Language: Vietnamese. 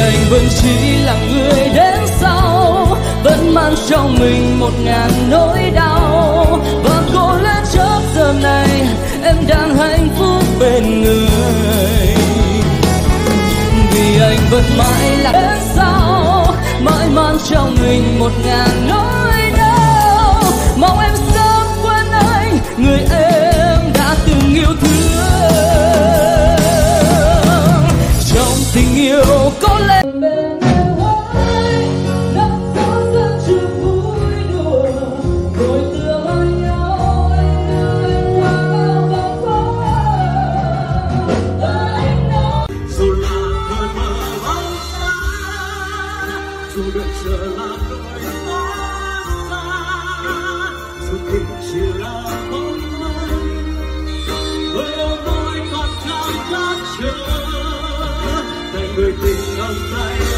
anh vẫn chỉ là người đến sau, vẫn mang trong mình một ngàn nỗi đau. Và cố lên chớp giờ này, em đang hạnh phúc bên người. Vì anh vẫn mãi là đến sau, mãi mang trong mình một ngàn nỗi đau. Mong em dù đợi chờ là đôi quá xa, dù tình chỉ là bóng mây. Với đôi môi còn cảm giác chờ tay người tình trong tay.